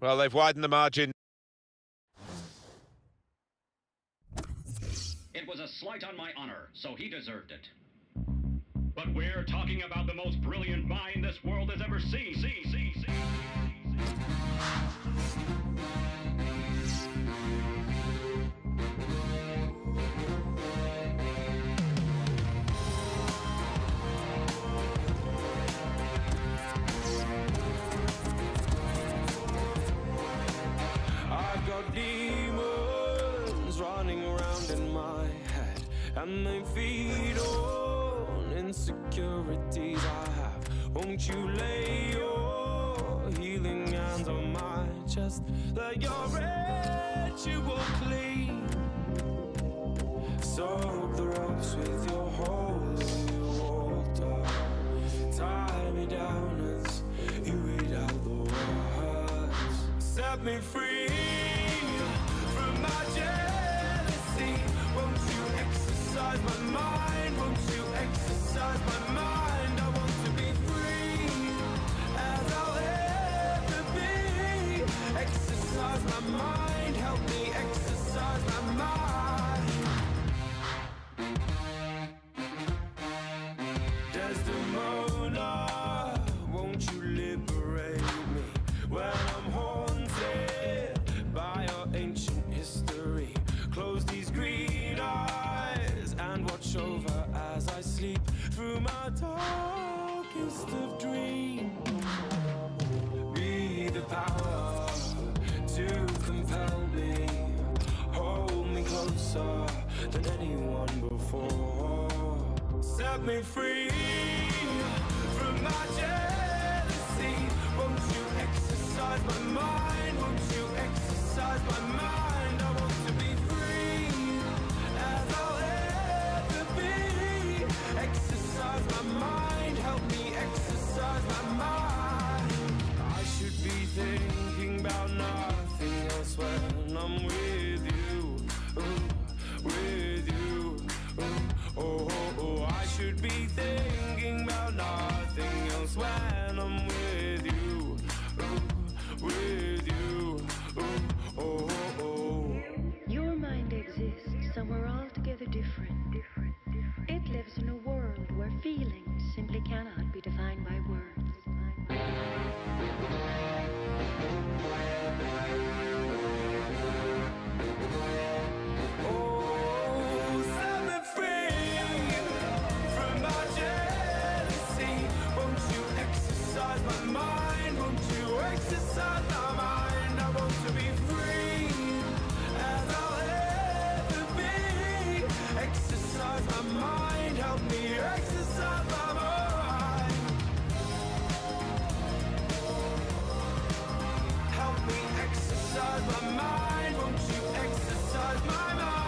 Well, they've widened the margin. It was a slight on my honor, so he deserved it. But we're talking about the most brilliant mind this world has ever seen. See, see, see. I've and they feed on insecurities I have. Won't you lay your healing hands on my chest? Let your ritual clean. Soak the ropes with your holy water. Tie me down as you read out the words. Set me free my mind. Help me exercise my mind. Set me free from my jealousy. Won't you exercise my mind? Won't you exercise my mind? I want to be free as I'll ever be. Exercise my mind, help me exercise my mind. I should be thinking about nothing else when I'm with you. Ooh, with you. Ooh, oh, be thinking about nothing else when I'm with you. Ooh, with you. Ooh, oh, oh, oh. Your mind exists somewhere altogether different. It lives in a world where feelings simply cannot exercise my mind. Won't you exercise my mind?